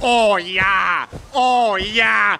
Oh yeah! Oh yeah!